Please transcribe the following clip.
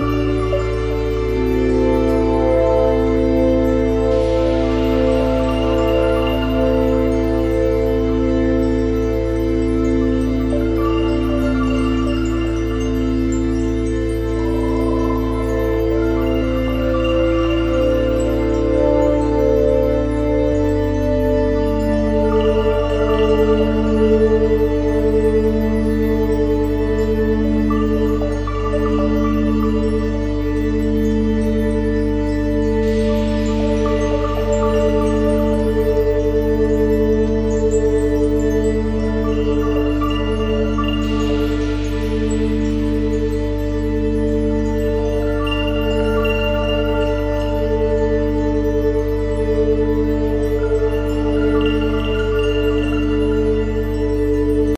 Bye.